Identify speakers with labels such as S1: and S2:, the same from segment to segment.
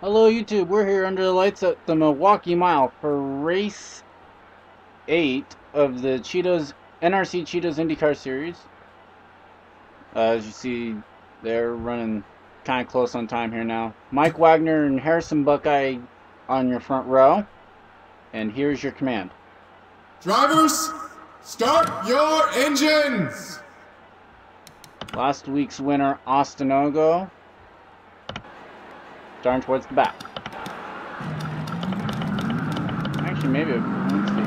S1: Hello YouTube, we're here under the lights at the Milwaukee Mile for race 8 of the Cheetos NRC Cheetos IndyCar Series. Uh, as you see, they're running kind of close on time here now. Mike Wagner and Harrison Buckeye on your front row. And here's your command.
S2: Drivers, start your engines!
S1: Last week's winner, Austin Ogo, starting towards the back. Actually, maybe, let's see.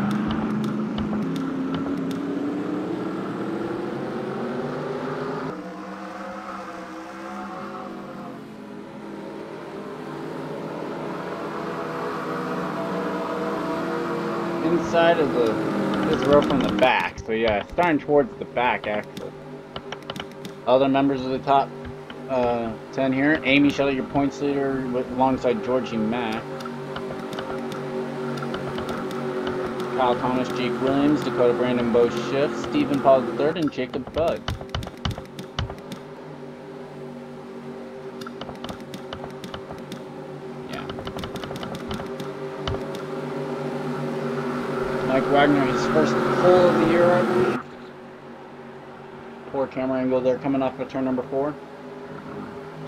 S1: Inside of the, this row from the back, so yeah, starting towards the back actually. Other members of the top uh, 10 here. Amy Shelley, your points leader, with, alongside Georgie Mack. Kyle Thomas, Jake Williams, Dakota Brandon, Bo Schiff, Stephen Paul III, and Jacob Budd. Yeah. Mike Wagner, his first pole of the year, I believe. Poor camera angle there coming off of turn number four.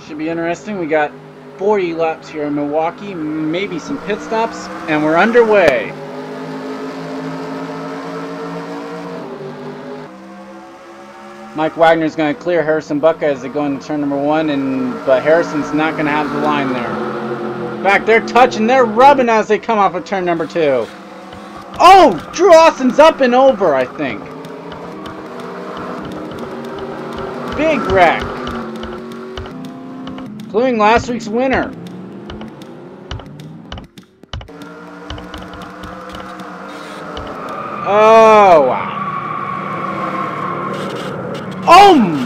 S1: Should be interesting. We got 40 laps here in Milwaukee, maybe some pit stops, and we're underway. Mike Wagner's going to clear Harrison Buckeye as they go into turn number one, and but Harrison's not going to have the line there. In fact, they're touching, they're rubbing as they come off of turn number two. Oh, Drew Austin's up and over, I think. Big wreck. Including last week's winner. Oh, wow. Oh!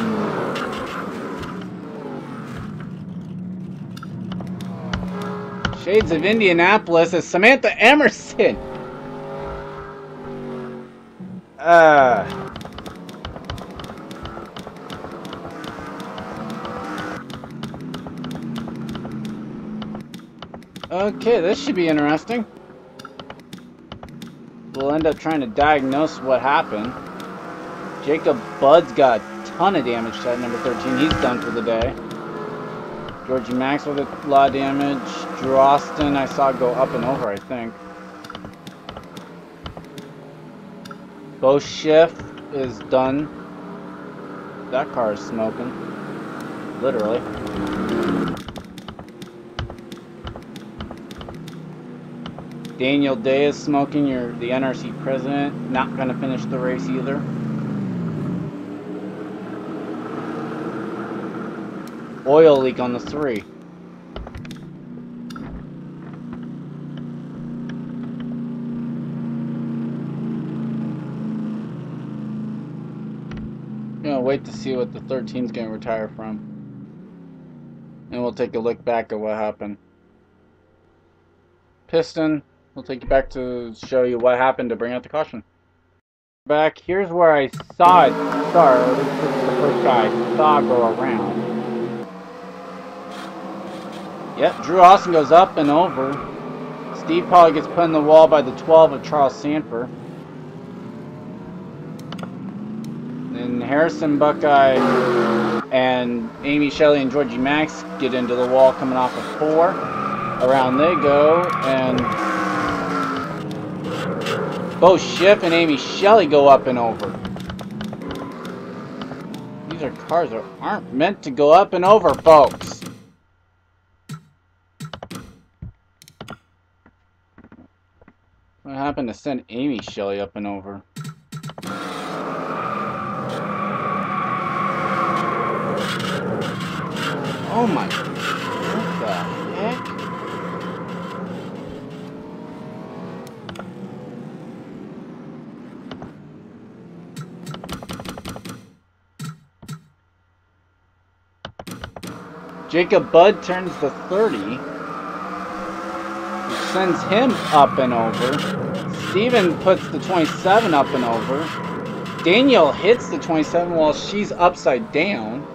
S1: Shades of Indianapolis is Samantha Emerson. Uh... Okay, this should be interesting. We'll end up trying to diagnose what happened. Jacob Budd's got a ton of damage to that number 13. He's done for the day. Georgie Max with a lot of damage. Drew Austin, I saw go up and over, I think. Bo Schiff is done. That car is smoking. Literally. Daniel Day is smoking. You're the NRC president. Not going to finish the race either. Oil leak on the three. Gonna wait to see what the 13's gonna retire from. And we'll take a look back at what happened. Piston, We'll take you back to show you what happened to bring out the caution. Back, here's where I saw it start. This is the first guy I saw go around. Yep, Drew Austin goes up and over. Steve Polly gets put in the wall by the 12 of Charles Sanford. Then Harrison Buckeye and Amy Shelley and Georgie Max get into the wall coming off of four. Around they go, and Bo Schiff and Amy Shelley go up and over. These are cars that aren't meant to go up and over, folks. What happened to send Amy Shelley up and over? Oh my, what the heck? Jacob Budd turns the 30, which sends him up and over. Steven puts the 27 up and over. Daniel hits the 27 while she's upside down.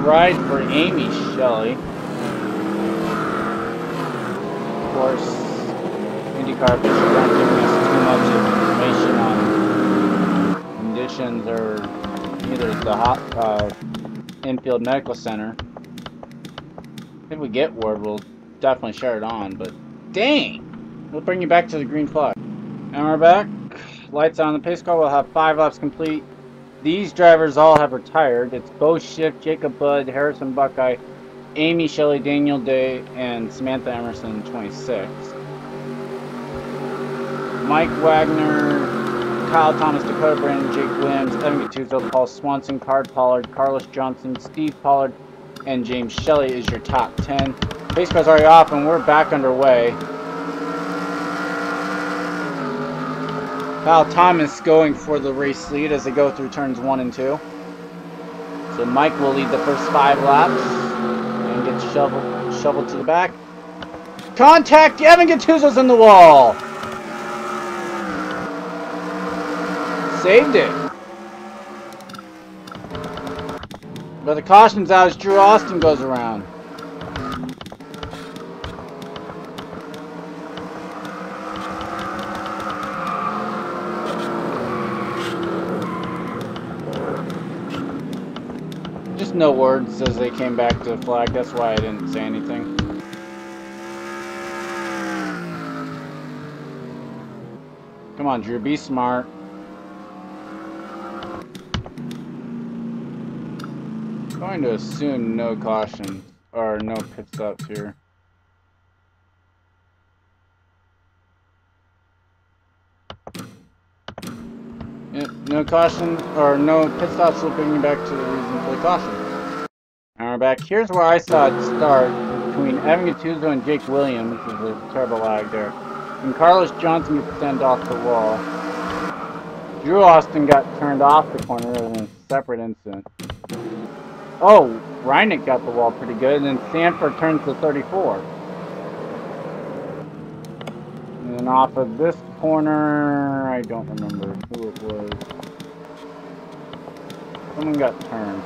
S1: Ride for Amy Shelley. Of course, IndyCar officials aren't giving us too much information on conditions or either the hot, uh, infield medical center. If we get word, we'll definitely share it on, but dang! We'll bring you back to the green flag. And we're back. Lights on the pace car. We'll have five laps complete. These drivers all have retired. It's Bo Schiff, Jacob Budd, Harrison Buckeye, Amy Shelley, Daniel Day, and Samantha Emerson, 26. Mike Wagner, Kyle Thomas, Dakota Brandon, Jake Williams, Evan Gattuso, Paul Swanson, Card Pollard, Carlos Johnson, Steve Pollard, and James Shelley is your top 10. Pace car's already off, and we're back underway. Kyle Thomas going for the race lead as they go through turns 1 and 2. So Mike will lead the first five laps and gets shoveled, shoveled to the back. Contact! Evan Gattuso's in the wall! Saved it. But the caution's out as Drew Austin goes around. Just no words as they came back to the flag. That's why I didn't say anything. Come on, Drew. Be smart. going to assume no caution or no pit stops here. No caution or no pit stops will bring you back to the reason for the caution. Now we're back. Here's where I saw it start between Evan Gattuso and Jake Williams. This is a terrible lag there. And Carlos Johnson gets sent off the wall. Drew Austin got turned off the corner in a separate incident. Oh, Reinick got the wall pretty good, and then Sanford turns to 34. And then off of this corner, I don't remember who it was. Someone got turned.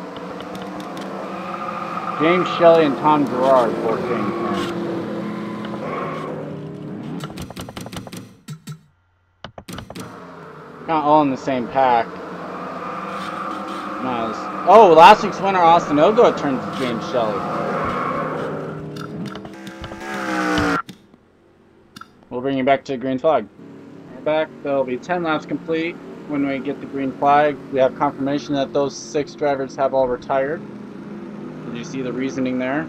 S1: James Shelley and Tom Gerard both getting turned. Not all in the same pack. Nice. Oh, last week's winner, Austin Ogo, turned to James Shelley. We'll bring you back to green flag. Back. There'll be 10 laps complete when we get the green flag. We have confirmation that those six drivers have all retired. Did you see the reasoning there?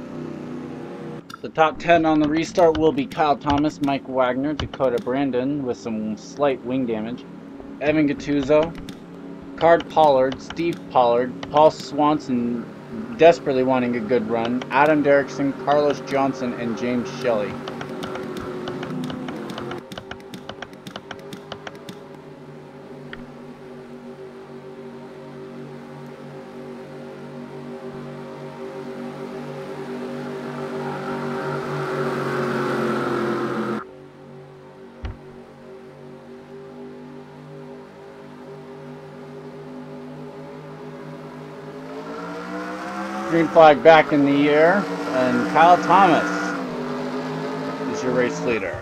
S1: The top 10 on the restart will be Kyle Thomas, Mike Wagner, Dakota Brandon with some slight wing damage, Evan Gattuso, Card Pollard, Steve Pollard, Paul Swanson desperately wanting a good run, Adam Derrickson, Carlos Johnson, and James Shelley. Green flag back in the air, and Kyle Thomas is your race leader.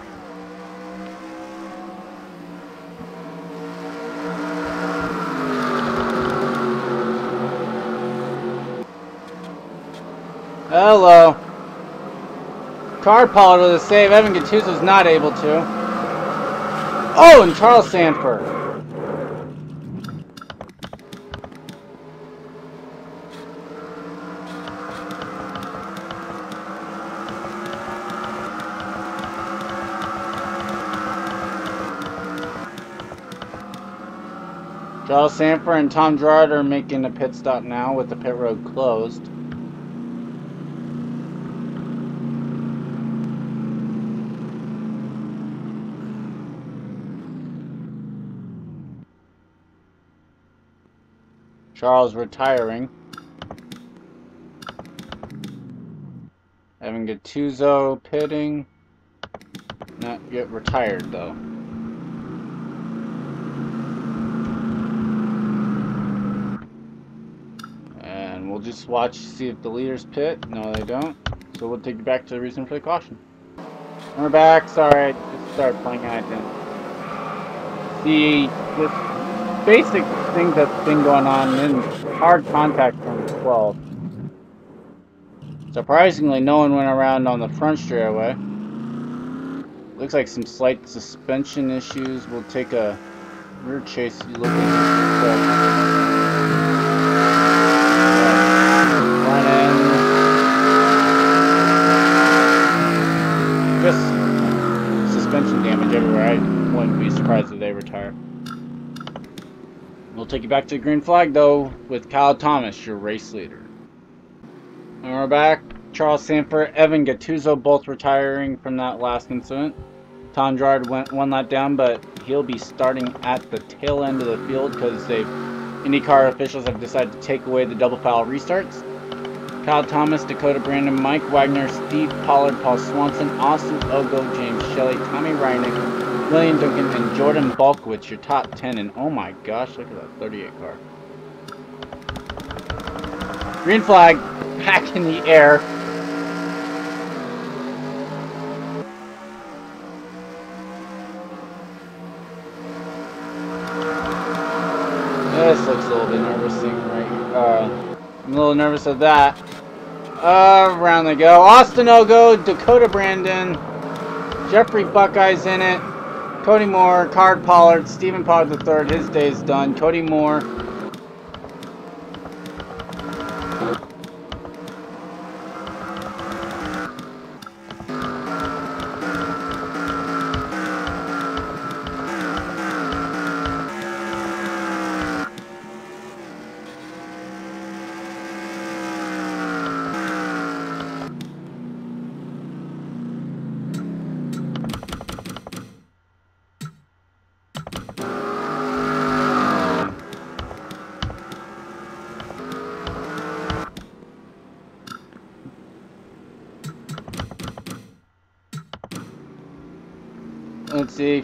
S1: Hello. Card Pollard with a save. Evan Gattuso's not able to. Oh, and Charles Sanford. Charles Sanford and Tom Gerard are making a pit stop now with the pit road closed. Charles retiring. Evan Gattuso pitting. Not yet retired though. Just watch, see if the leaders pit. No, they don't. So we'll take you back to the reason for the caution. We're back. Sorry, I just started playing and I didn't see this basic thing that's been going on in hard contact from 12. Surprisingly, no one went around on the front straightaway. Looks like some slight suspension issues. We'll take a rear chase look front end. Just suspension damage everywhere. I wouldn't be surprised if they retire. We'll take you back to the green flag though with Kyle Thomas, your race leader. And we're back. Charles Sanford, Evan Gattuso both retiring from that last incident. Tom Gerard went one lap down, but he'll be starting at the tail end of the field because they've IndyCar officials have decided to take away the double foul restarts. Kyle Thomas, Dakota Brandon, Mike Wagner, Steve Pollard, Paul Swanson, Austin Ogo, James Shelley, Tommy Reinick, William Duncan, and Jordan Balkowitz, your top 10. And oh my gosh, look at that 38 car. Green flag back in the air. This looks a little bit nervous right uh, I'm a little nervous of that. Uh, around they go. Austin Ogo, Dakota Brandon, Jeffrey Buckeyes in it, Cody Moore, Card Pollard, Stephen Pollard III, his day's done. Cody Moore,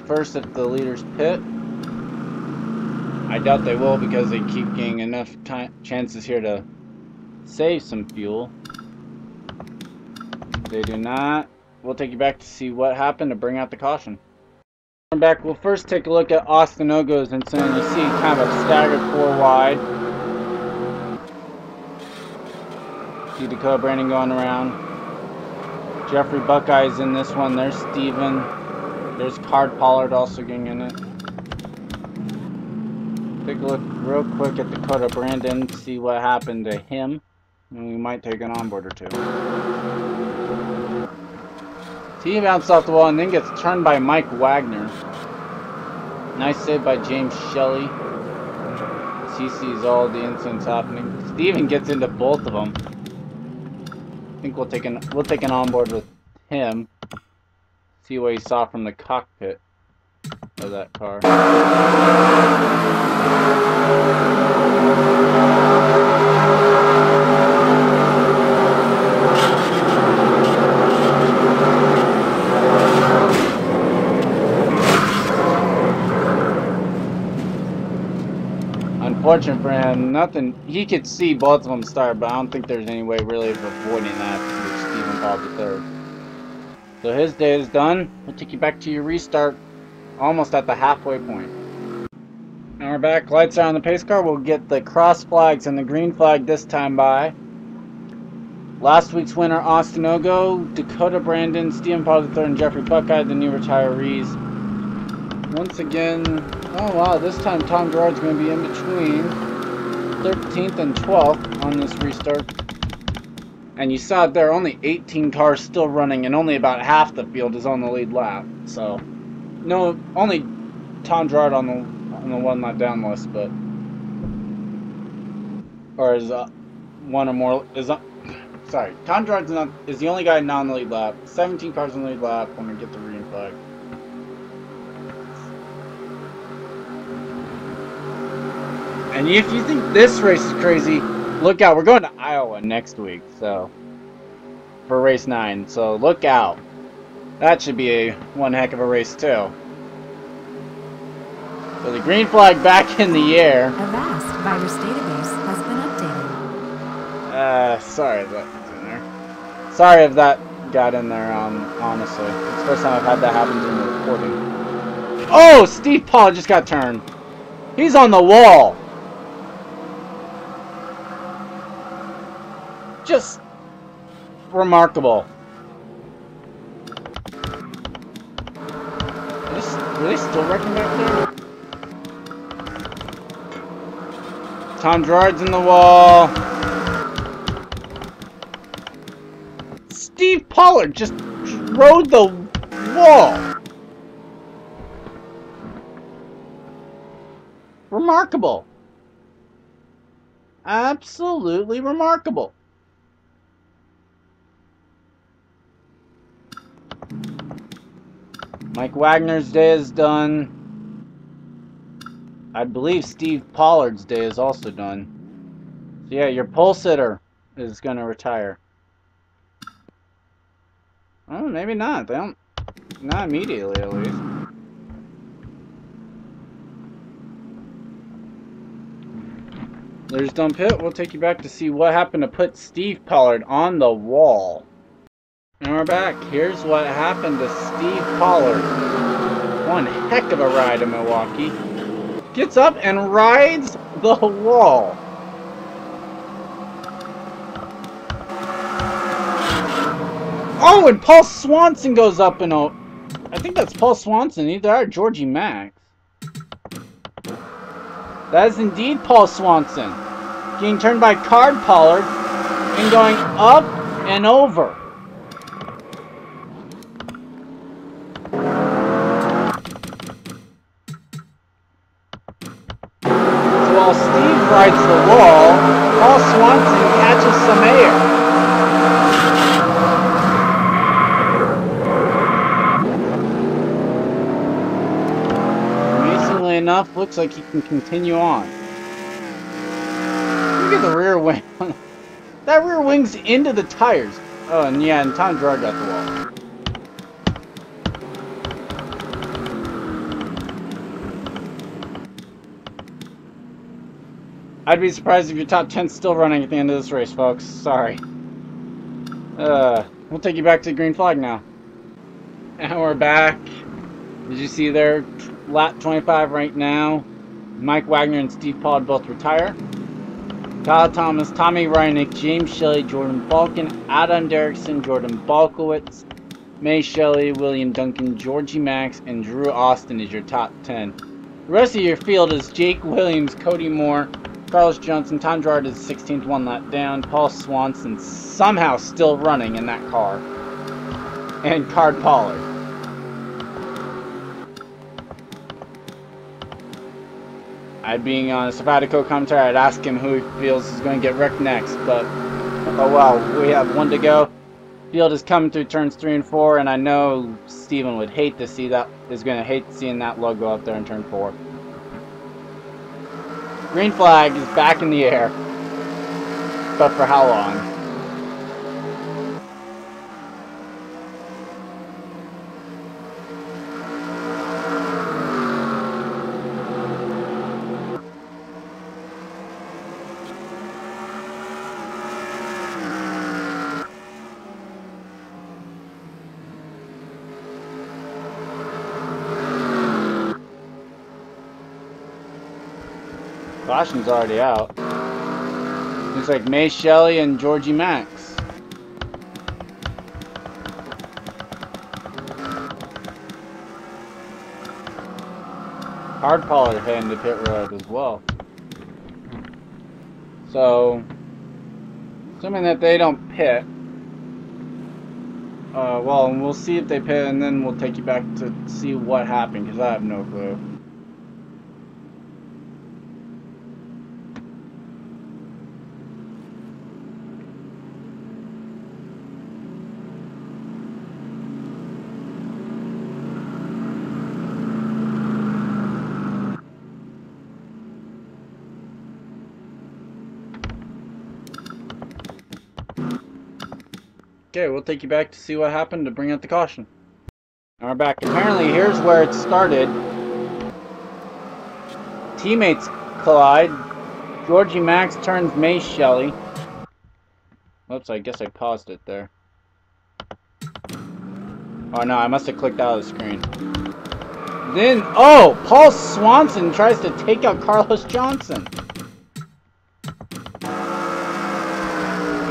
S1: first if the leaders pit. I doubt they will because they keep getting enough time, chances here to save some fuel. They do not. We'll take you back to see what happened to bring out the caution. Come back, we'll first take a look at Austin Ogo's incident. You see kind of a staggered four wide. See Dakota Brandon going around. Jeffrey Buckeyes in this one. There's Steven. There's Card Pollard also getting in it. Take a look real quick at Dakota Brandon, see what happened to him. And we might take an onboard or two. He bounced off the wall and then gets turned by Mike Wagner. Nice save by James Shelley. He sees all the incidents happening. Steven gets into both of them. I think we'll take an we'll take an onboard with him see what he saw from the cockpit of that car. Unfortunate for him, nothing. He could see both of them start, but I don't think there's any way really of avoiding that with Stephen Paul the third. So his day is done. We'll take you back to your restart almost at the halfway point. Now we're back. Lights are on the pace car. We'll get the cross flags and the green flag this time by. Last week's winner, Austin Ogo, Dakota Brandon, Paul III, and Jeffrey Buckeye, the new retirees. Once again, oh wow, this time Tom Gerard's going to be in between 13th and 12th on this restart. And you saw it. there are only 18 cars still running, and only about half the field is on the lead lap. So, no, only Tom Gerard on the on the one lap down list, but or is uh, one or more is uh, sorry, Tom Gerard's is the only guy not on the lead lap. 17 cars on the lead lap when we get the green flag. And if you think this race is crazy, look out. We're going to Iowa next week, so for race 9. So look out. That should be a one heck of a race too. So the green flag back in the air.
S3: Avast virus database has been updated.
S1: Uh, sorry that was in there. Sorry if that got in there, um, honestly. It's the first time I've had that happen during the recording. Oh, Steve Paul just got turned. He's on the wall. Just remarkable. Are they, are they still wrecking back there? Tom Gerard's in the wall. Steve Pollard just rode the wall. Remarkable. Absolutely remarkable. Mike Wagner's day is done. I believe Steve Pollard's day is also done. So yeah, your pole sitter is going to retire. Oh, maybe not. They don't. Not immediately, at least. There's Dump Hit. We'll take you back to see what happened to put Steve Pollard on the wall. And we're back. Here's what happened to Steve Pollard. One heck of a ride in Milwaukee. Gets up and rides the wall. Oh, and Paul Swanson goes up and oh, I think that's Paul Swanson. Either or Georgie Max. That is indeed Paul Swanson. Getting turned by Card Pollard and going up and over. So while Steve rides the wall, Paul Swanson catches some air. Amazingly enough, looks like he can continue on. Look at the rear wing. that rear wing's into the tires. Oh, and yeah, and Tom Gerard got the wall. I'd be surprised if your top 10's still running at the end of this race, folks. Sorry. Uh, we'll take you back to the green flag now. And we're back. Did you see there? Lap 25 right now. Mike Wagner and Steve Pollard both retire. Kyle Thomas, Tommy Reinick, James Shelley, Jordan Balkin, Adam Derrickson, Jordan Balkowitz, May Shelley, William Duncan, Georgie Max, and Drew Austin is your top 10. The rest of your field is Jake Williams, Cody Moore, Carlos Johnson, Tom Gerard is 16th, one lap down. Paul Swanson somehow still running in that car. And Card Pollard. I'd being on a co-commentator, I'd ask him who he feels is going to get wrecked next, but oh well, we have one to go. Field is coming through turns three and four, and I know Steven would hate to see that, is going to hate seeing that logo up there in turn four. Green flag is back in the air. But for how long? Caution's already out. Looks like May Shelley and Georgie Max. Hard Pollard heading to pit road as well. So, assuming that they don't pit, uh, well, we'll see if they pit and then we'll take you back to see what happened because I have no clue. Okay, we'll take you back to see what happened to bring out the caution. Now we're back. Apparently, here's where it started. Teammates collide. Georgie Max turns May Shelley. Oops, I guess I paused it there. Oh no, I must have clicked out of the screen. Then, oh, Paul Swanson tries to take out Carlos Johnson.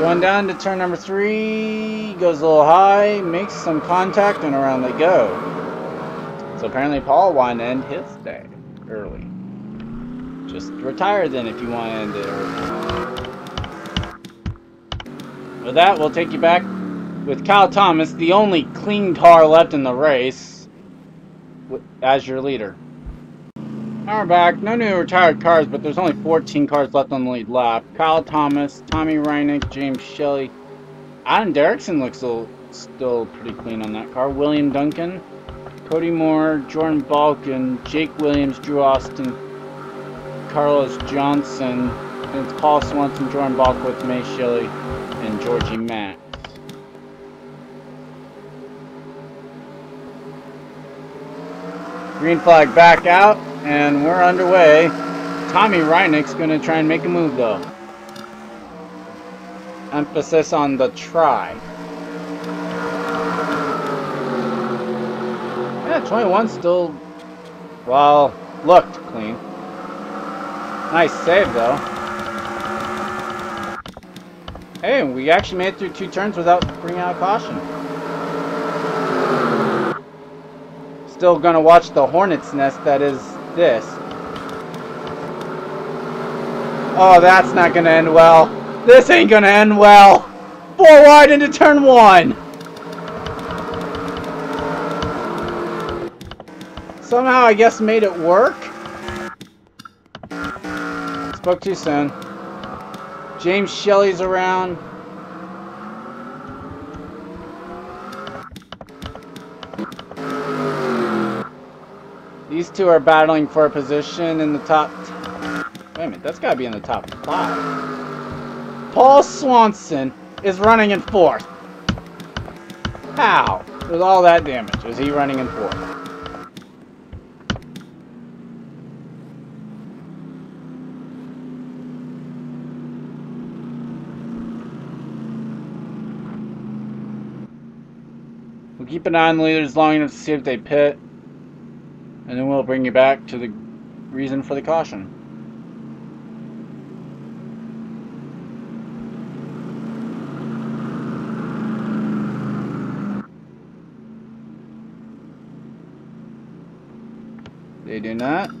S1: Going down to turn number three, goes a little high, makes some contact, and around they go. So apparently Paul wanted to end his day early. Just retire then if you want to end it early. With that, we'll take you back with Kyle Thomas, the only clean car left in the race, as your leader. Now we're back. No new retired cars, but there's only 14 cars left on the lead lap. Kyle Thomas, Tommy Reinick, James Shelley. Adam Derrickson looks still, still pretty clean on that car. William Duncan, Cody Moore, Jordan Balkin, Jake Williams, Drew Austin, Carlos Johnson, and it's Paul Swanson, Jordan Balkowitz, May Shelley, and Georgie Mack. Green flag back out, and we're underway. Tommy Reinick's going to try and make a move, though. Emphasis on the try. Yeah, 21 still, well, looked clean. Nice save, though. Hey, we actually made it through two turns without bringing out caution. Still gonna watch the hornet's nest that is this. Oh, that's not gonna end well. This ain't gonna end well. Four wide into turn one. Somehow, I guess, made it work. Spoke too soon. James Shelley's around. These two are battling for a position in the top... Wait a minute, that's got to be in the top five. Paul Swanson is running in fourth. How? With all that damage, is he running in fourth? We'll keep an eye on the leaders long enough to see if they pit. And then we'll bring you back to the reason for the caution. They do not.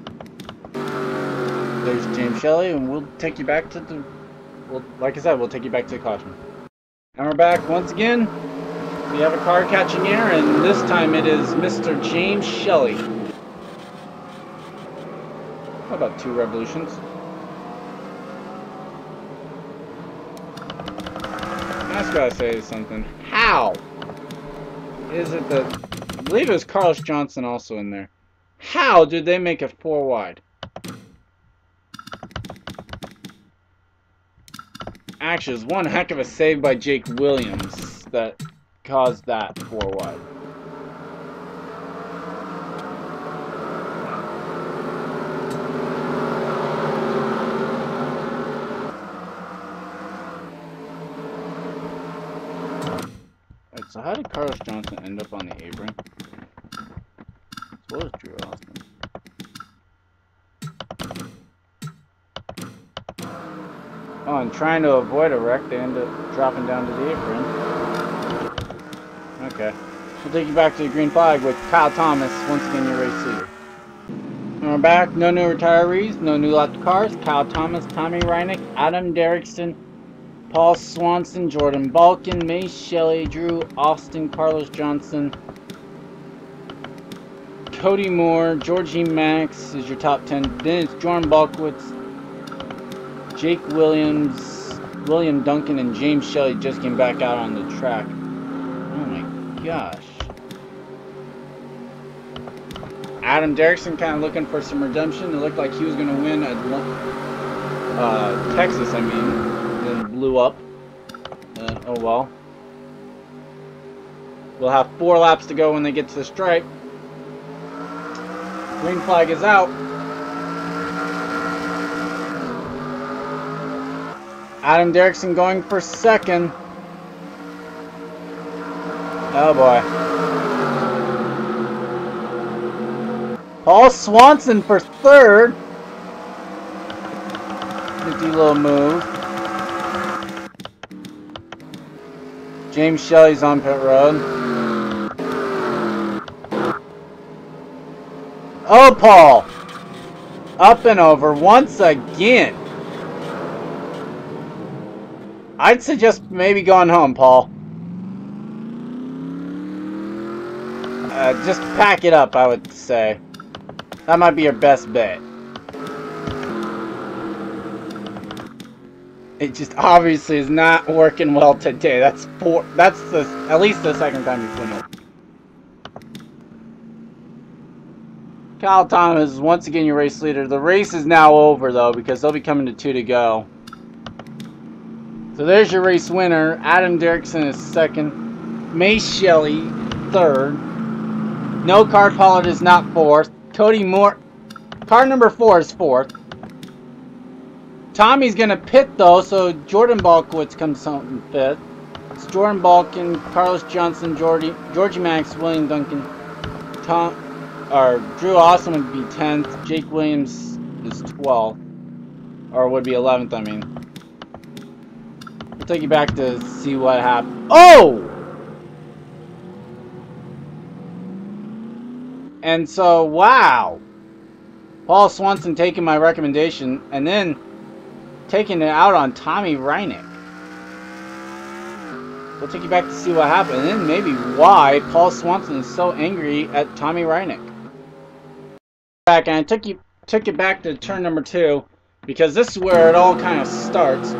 S1: There's James Shelley, and we'll take you back to the... Well, like I said, we'll take you back to the caution. And we're back once again. We have a car catching air, and this time it is Mr. James Shelley. How about two revolutions? Just gotta say something. How is it that I believe it was Carlos Johnson also in there? How did they make it four wide? Actually, it was one heck of a save by Jake Williams that caused that four wide. So how did Carlos Johnson end up on the apron? So was Drew Austin. Oh, and trying to avoid a wreck, they end up dropping down to the apron. Okay. We'll take you back to the green flag with Kyle Thomas, once again your race leader. And we're back. No new retirees, no new left cars. Kyle Thomas, Tommy Reinick, Adam Derrickson, Paul Swanson, Jordan Balkin, May Shelley, Drew Austin, Carlos Johnson, Cody Moore, Georgie Max is your top 10. Then it's Jordan Balkowitz, Jake Williams, William Duncan, and James Shelley just came back out on the track. Oh my gosh. Adam Derrickson kind of looking for some redemption. It looked like he was going to win at uh, Texas, I mean blew up. Oh well. We'll have four laps to go when they get to the stripe. Green flag is out. Adam Derrickson going for second. Oh boy. Paul Swanson for third. Nifty little move. James Shelley's on pit road. Oh, Paul! Up and over once again. I'd suggest maybe going home, Paul. Uh, just pack it up, I would say. That might be your best bet. It just obviously is not working well today. That's four. That's the at least the second time you've won it. Kyle Thomas is once again your race leader. The race is now over though because they'll be coming to two to go. So there's your race winner. Adam Derrickson is second. May Shelley third. No Card Pollard is not fourth. Cody Moore. Car number four is fourth. Tommy's going to pit, though, so Jordan Balkowitz comes home in fifth. It's Jordan Balkin, Carlos Johnson, Georgie, Georgie Max, William Duncan, Tom, or Drew Austin would be 10th. Jake Williams is 12th. Or would be 11th, I mean. We'll take you back to see what happened. Oh! And so, wow. Paul Swanson taking my recommendation, and then taking it out on Tommy Reinick. We'll take you back to see what happened, and then maybe why Paul Swanson is so angry at Tommy Reinick. Back, and I took you took it back to turn number two, because this is where it all kind of starts.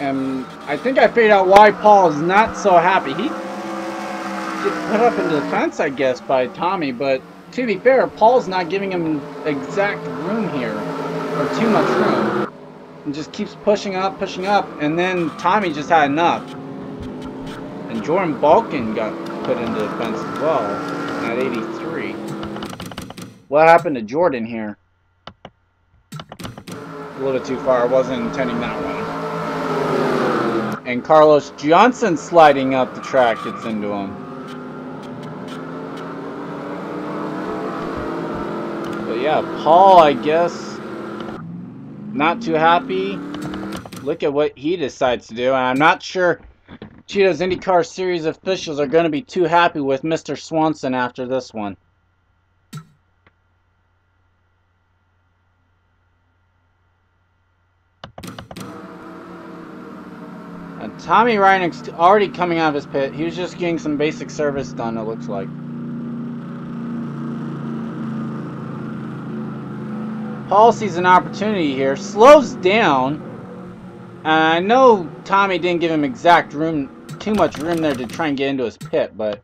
S1: And I think I figured out why Paul is not so happy. He gets put up into the fence, I guess, by Tommy, but to be fair, Paul's not giving him exact room here, or too much room. And just keeps pushing up, pushing up, and then Tommy just had enough. And Jordan Balkin got put into the fence as well, at 83. What happened to Jordan here? A little bit too far, I wasn't intending that one. And Carlos Johnson sliding up the track gets into him. But yeah, Paul, I guess, not too happy. Look at what he decides to do. And I'm not sure Cheetos IndyCar Series officials are going to be too happy with Mr. Swanson after this one. And Tommy Reinick's already coming out of his pit. He was just getting some basic service done, it looks like. Paul sees an opportunity here, slows down. I know Tommy didn't give him exact room, too much room there to try and get into his pit, but...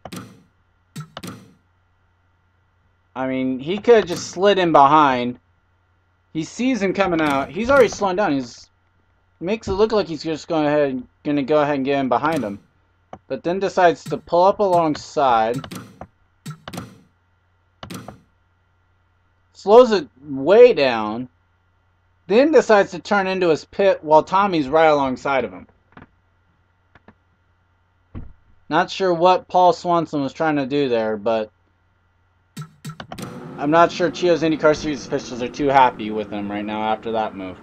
S1: I mean, he could have just slid in behind. He sees him coming out. He's already slowing down. He's makes it look like he's just going ahead, to go ahead and get in behind him. But then decides to pull up alongside. Slows it way down, then decides to turn into his pit while Tommy's right alongside of him. Not sure what Paul Swanson was trying to do there, but I'm not sure Cheetos IndyCar Series officials are too happy with him right now after that move.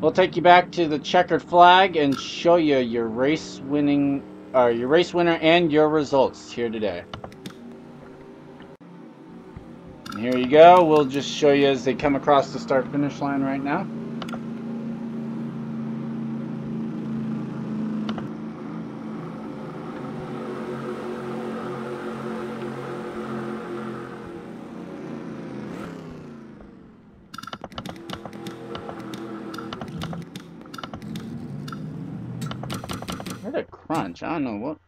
S1: We'll take you back to the checkered flag and show you your race winning, or your race winner and your results here today. And here you go. We'll just show you as they come across the start finish line right now. Crunch. I don't know what.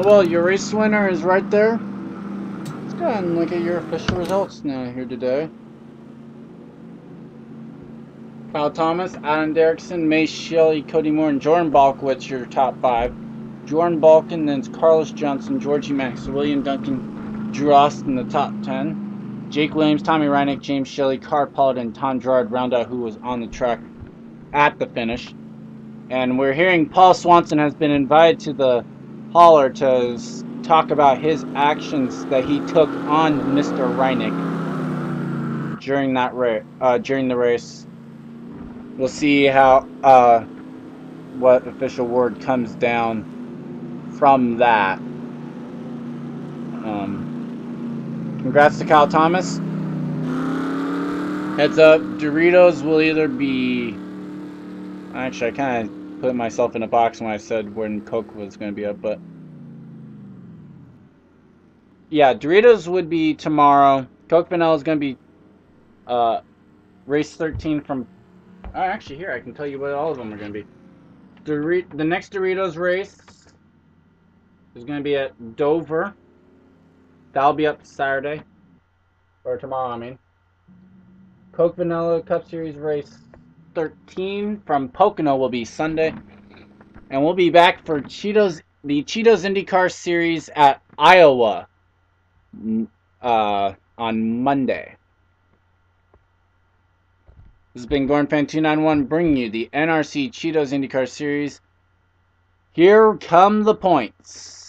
S1: Oh well, your race winner is right there. Let's go ahead and look at your official results now here today. Kyle Thomas, Adam Derrickson, Mace Shelley, Cody Moore, and Jordan Balkowitz, your top five. Jordan Balkin, then Carlos Johnson, Georgie Max, William Duncan, Drew Austin, the top 10. Jake Williams, Tommy Reinick, James Shelley, Car Pollard, and Tom Gerard round out who was on the track at the finish. And we're hearing Paul Swanson has been invited to the hauler to talk about his actions that he took on Mr. Reinick during that race. Uh, during the race, we'll see how uh, what official word comes down from that. Um, congrats to Kyle Thomas. Heads up, Doritos will either be. Actually, I kind of put myself in a box when I said when Coke was going to be up, but. Yeah, Doritos would be tomorrow. Coke Vanilla is going to be uh, race 13 from. Oh, actually, here, I can tell you what all of them are going to be. Dor- the next Doritos race is going to be at Dover. That'll be up Saturday. Or tomorrow, I mean. Coke Vanilla Cup Series race 13 from Pocono will be Sunday. And we'll be back for Cheetos, the Cheetos IndyCar Series at Iowa uh, on Monday. This has been Gordon Fan 291 bringing you the NRC Cheetos IndyCar Series. Here come the points.